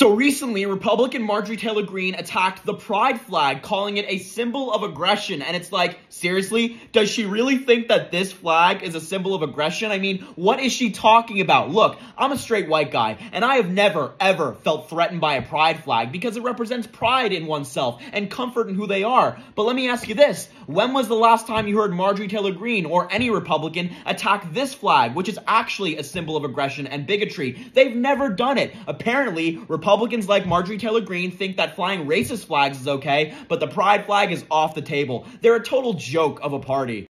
So recently, Republican Marjorie Taylor Greene attacked the pride flag, calling it a symbol of aggression. And it's like, seriously? Does she really think that this flag is a symbol of aggression? I mean, what is she talking about? Look, I'm a straight white guy, and I have never, ever felt threatened by a pride flag because it represents pride in oneself and comfort in who they are. But let me ask you this. When was the last time you heard Marjorie Taylor Greene or any Republican attack this flag, which is actually a symbol of aggression and bigotry? They've never done it. Apparently, Republicans like Marjorie Taylor Greene think that flying racist flags is okay, but the pride flag is off the table. They're a total joke of a party.